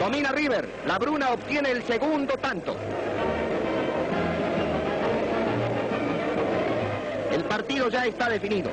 Domina River. La Bruna obtiene el segundo tanto. El partido ya está definido.